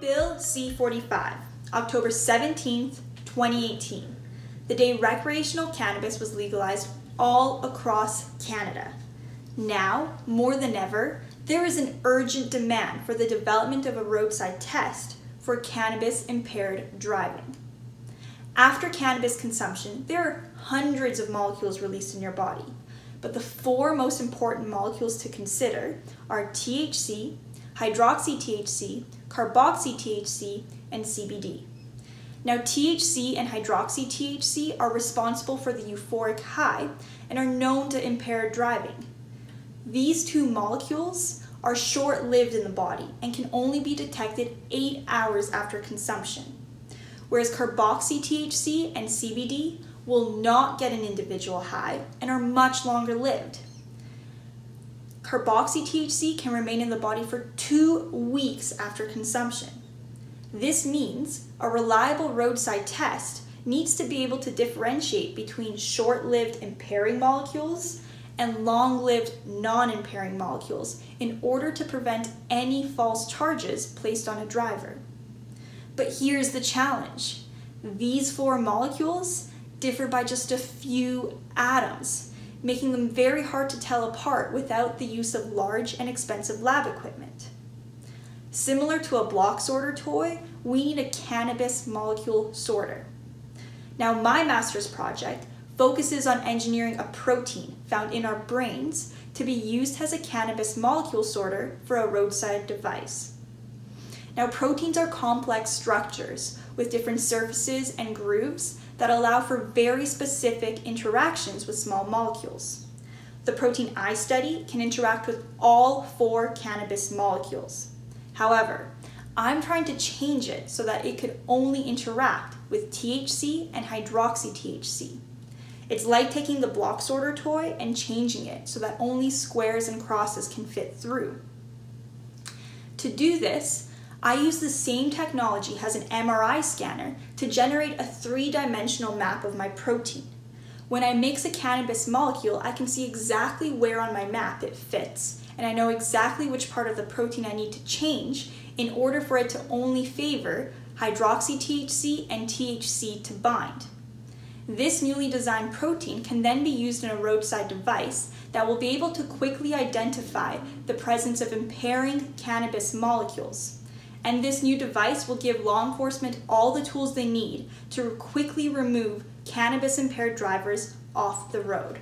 Bill C 45, October 17th, 2018, the day recreational cannabis was legalized all across Canada. Now, more than ever, there is an urgent demand for the development of a roadside test for cannabis impaired driving. After cannabis consumption, there are hundreds of molecules released in your body, but the four most important molecules to consider are THC, hydroxy THC, carboxy THC, and CBD. Now, THC and hydroxy THC are responsible for the euphoric high and are known to impair driving. These two molecules are short lived in the body and can only be detected 8 hours after consumption, whereas carboxy THC and CBD will not get an individual high and are much longer lived. Carboxy THC can remain in the body for two weeks after consumption. This means a reliable roadside test needs to be able to differentiate between short lived impairing molecules and long lived non impairing molecules in order to prevent any false charges placed on a driver. But here's the challenge these four molecules differ by just a few atoms, making them very hard to tell apart without the use of large and expensive lab equipment. Similar to a block sorter toy, we need a cannabis molecule sorter. Now, my master's project focuses on engineering a protein found in our brains to be used as a cannabis molecule sorter for a roadside device. Now, proteins are complex structures with different surfaces and grooves that allow for very specific interactions with small molecules. The protein I study can interact with all four cannabis molecules. However, I'm trying to change it so that it could only interact with THC and hydroxy THC. It's like taking the block sorter toy and changing it so that only squares and crosses can fit through. To do this, I use the same technology as an MRI scanner to generate a three-dimensional map of my protein. When I mix a cannabis molecule, I can see exactly where on my map it fits, and I know exactly which part of the protein I need to change in order for it to only favor hydroxy THC and THC to bind. This newly designed protein can then be used in a roadside device that will be able to quickly identify the presence of impairing cannabis molecules. And this new device will give law enforcement all the tools they need to quickly remove cannabis impaired drivers off the road.